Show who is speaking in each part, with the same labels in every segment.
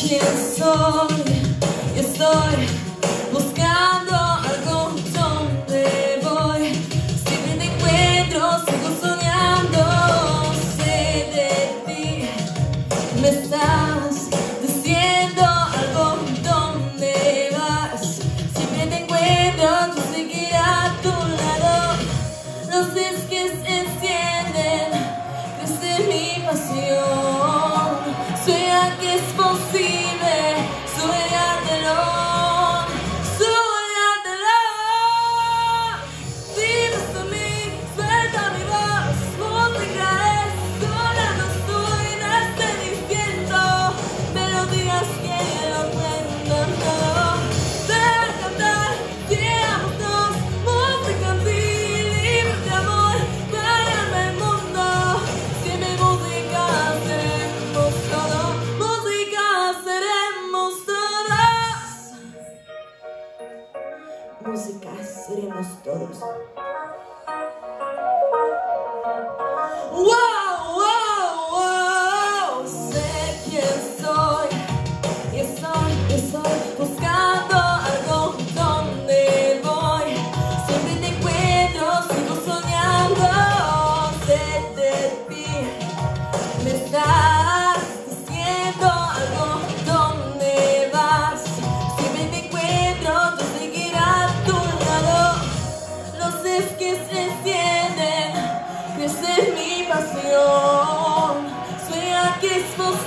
Speaker 1: quién soy. Estoy buscando algo donde voy. Siempre te encuentro, sigo soñando. Sé de ti, me estás diciendo algo donde vas. Siempre te encuentro, yo seguiré a tu lado. Los días que se encienden, seremos todos.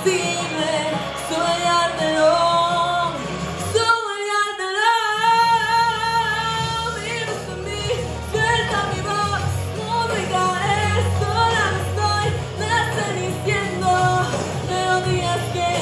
Speaker 1: Es posible, soñártelo. Soñártelo. Vives en mí, suelta mi voz. Es sola, estoy, diciendo que